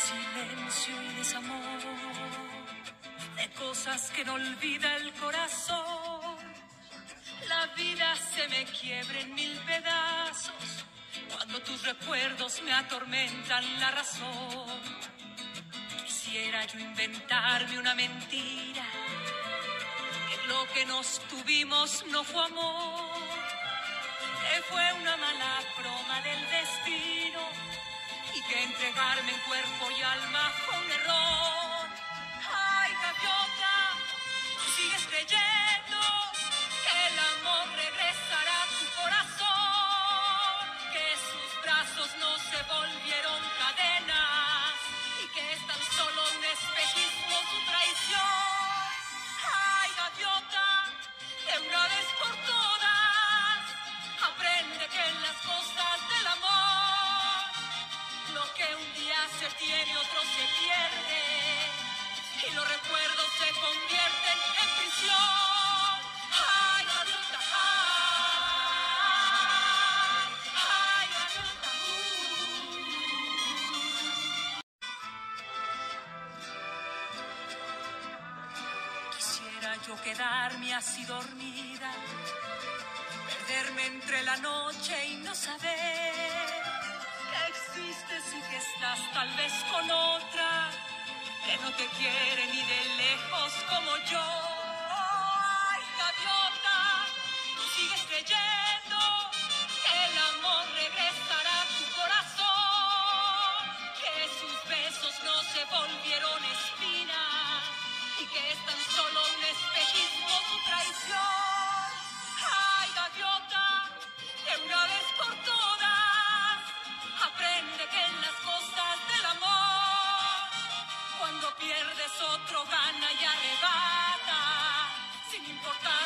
silencio y desamor, de cosas que no olvida el corazón. La vida se me quiebra en mil pedazos cuando tus recuerdos me atormentan la razón. Quisiera yo inventarme una mentira, que lo que nos tuvimos no fue amor, que fue una mala broma del destino y que entregarme en cuerpo y alma fue y los recuerdos se convierten en prisión. Ay, gaviota, ay, ay, Quisiera yo quedarme así dormida, perderme entre la noche y no saber que existes y que estás tal vez con otra que no te quiere ni de lejos como yo. pierdes, otro gana y arrebata, sin importar.